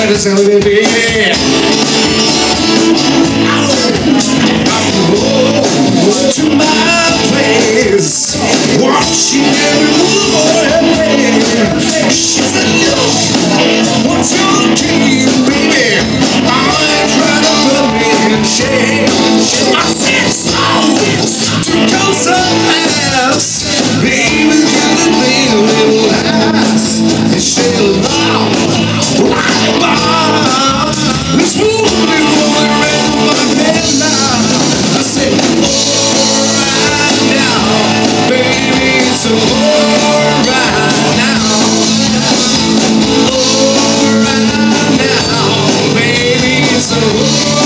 way to celebrate, baby. Oh, oh, to my So